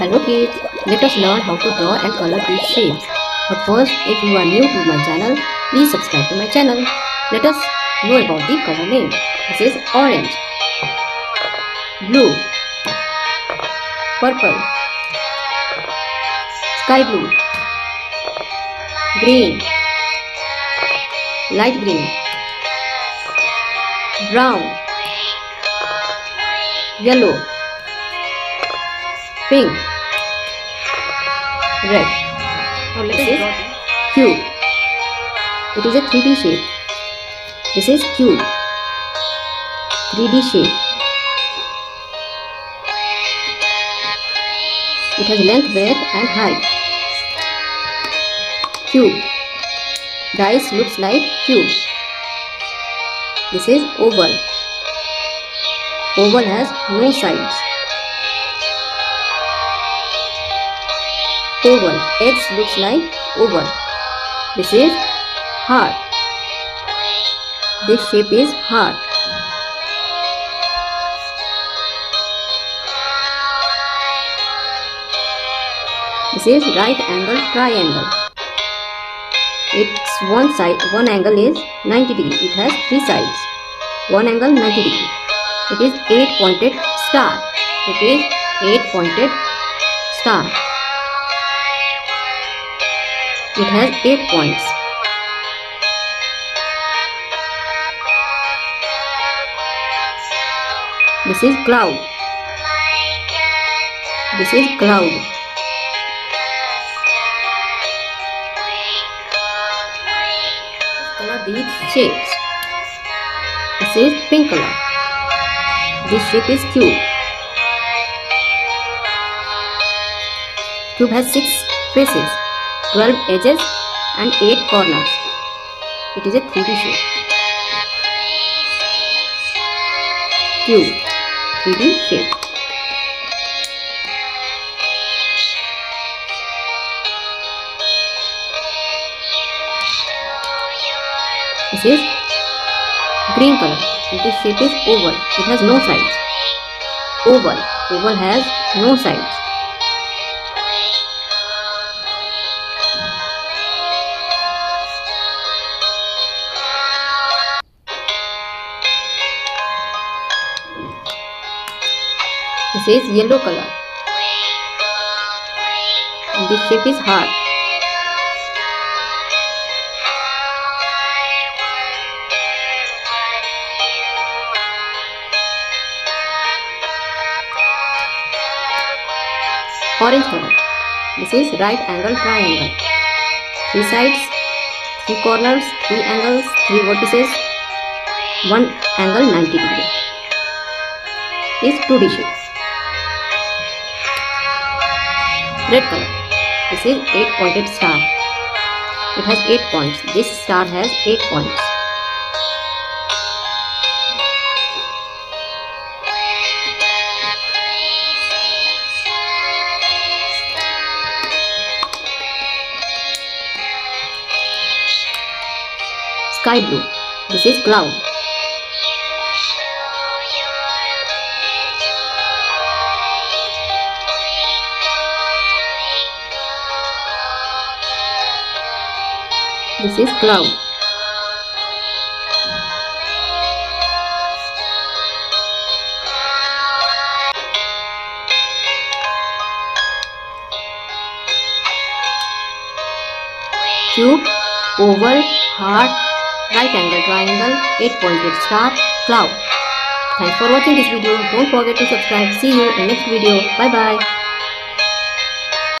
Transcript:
Hello kids, let us learn how to draw and color these shapes. But first, if you are new to my channel, please subscribe to my channel. Let us know about the color name. This is orange, blue, purple, sky blue, green, light green, brown, yellow, pink, red. Now let us draw cube. It is a 3D shape. This is cube. 3D shape. It has length, width and height. Cube. Eyes looks like cube. This is oval. Oval has no sides. Oval. X looks like oval. This is heart. This shape is heart. This is right angle triangle. Its one side, one angle is 90 degree. It has three sides. One angle 90 degree. It is eight pointed star. It is eight pointed star. It has eight points. This is cloud. This is cloud. Color these shapes. This is pink color. This shape is cube. Cube has six faces, 12 edges and 8 corners. It is a 3D shape. Cube, 3D shape. This is green color. This shape is oval. It has no sides. Oval. Oval has no sides. This is yellow color. And this shape is heart. Orange color. This is right angle triangle. Three sides, three corners, three angles, three vertices, one angle 90 degree. Is 2D shape. Red color. This is 8 pointed star. It has 8 points. This star has 8 points. Sky blue. This is cloud. This is cloud. Cube, oval, heart, right angle triangle, 8 pointed star, cloud. Thanks for watching this video. Don't forget to subscribe. See you in next video. Bye bye.